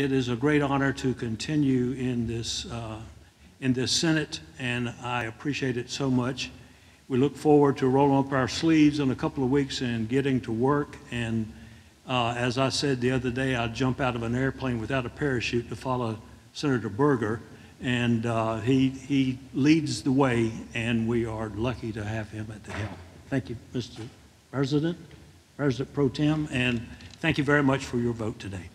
it is a great honor to continue in this, uh, in this Senate, and I appreciate it so much. We look forward to rolling up our sleeves in a couple of weeks and getting to work. And uh, as I said the other day, I'd jump out of an airplane without a parachute to follow Senator Berger, and uh, he, he leads the way, and we are lucky to have him at the helm. Thank you, Mr. President, President Pro Tem, and thank you very much for your vote today.